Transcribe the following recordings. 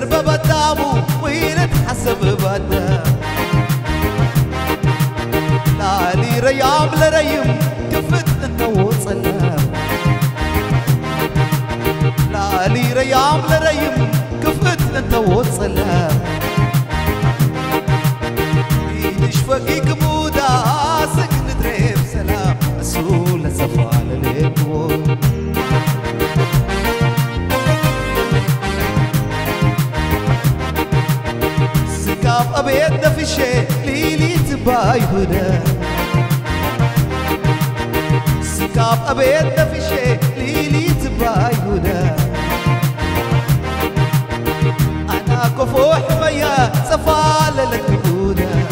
لسر ببدامو ويلت حسب بقدام لالي ريام لريم كفت انت وصلام لالي ريام لريم كفت انت وصلام ايدش فقيك بودا سكاب أبيت دفشة ليلي تباي هدى. أنا كفو حمية سفالة لك بودا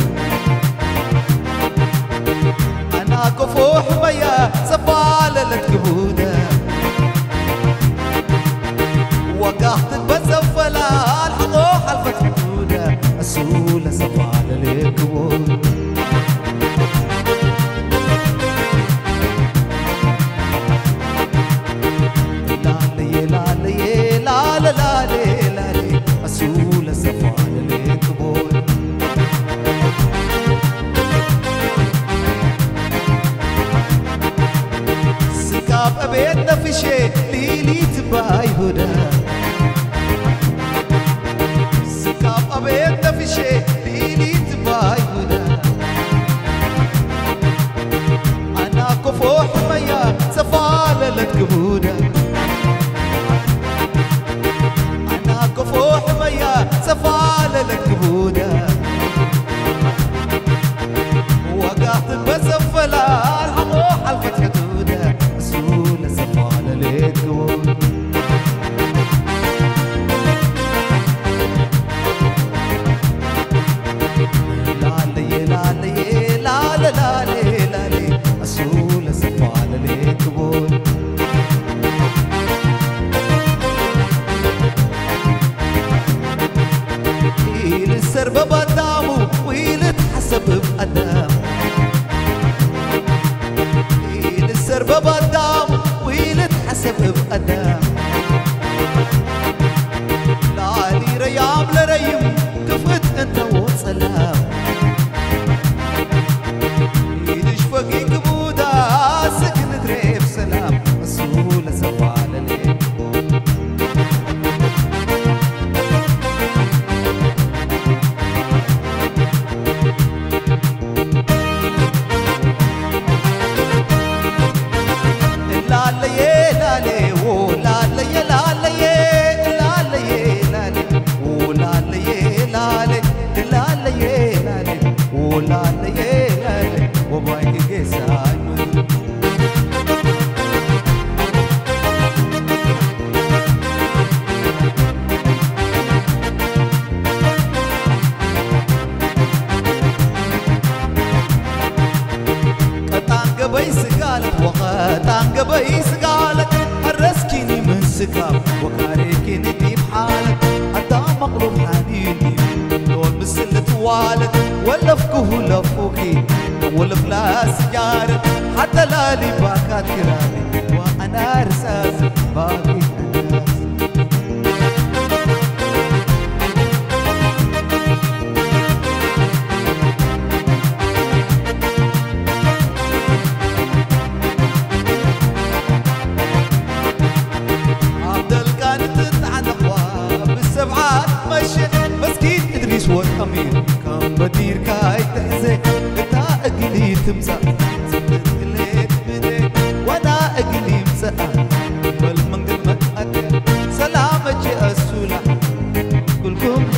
أنا كفو حمية سفالة لك بودا وقعت بزفلا الحقوح الفتح بودا أسولة سفالة لك بودا cheio. إيل السرب بدامو ويل وقطان قبي سقالت هرسكيني من سقام وكاريكيني دي بحالك حتى مقلوب حنيني دول مسلة والد ولفكه لفوكي والفلا سجارة حتى لالي باكات كرامي وأنا كلكم